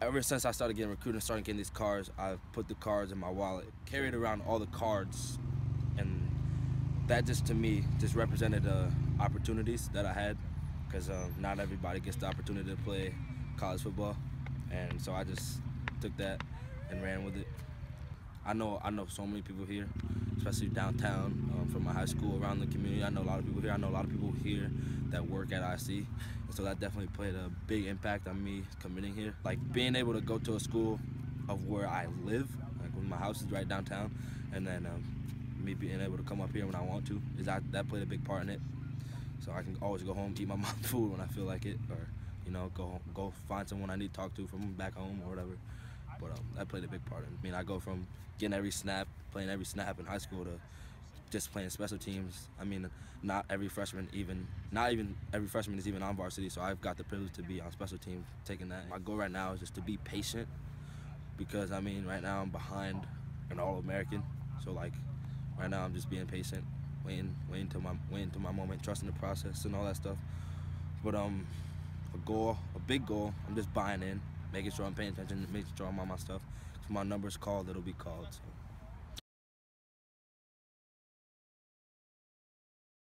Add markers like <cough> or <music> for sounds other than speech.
Ever since I started getting recruited and started getting these cards, I've put the cards in my wallet, carried around all the cards, and that just to me just represented uh, opportunities that I had because um, not everybody gets the opportunity to play college football, and so I just took that and ran with it. I know I know so many people here, especially downtown um, from my high school, around the community. I know a lot of people here. I know a lot of people here that work at IC, and so that definitely played a big impact on me committing here. Like being able to go to a school of where I live, like when my house is right downtown, and then um, me being able to come up here when I want to, is that that played a big part in it. So I can always go home, eat my <laughs> mom's food when I feel like it, or you know, go go find someone I need to talk to from back home or whatever. But um, that played a big part. I mean, I go from getting every snap, playing every snap in high school to just playing special teams. I mean, not every freshman even, not even every freshman is even on varsity. So I've got the privilege to be on special teams, taking that. My goal right now is just to be patient, because I mean, right now I'm behind an All-American. So like, right now I'm just being patient, waiting, waiting till my, waiting till my moment, trusting the process and all that stuff. But um, a goal, a big goal. I'm just buying in, making sure I'm paying attention, making sure I'm on my stuff. If my number's called, it'll be called. So.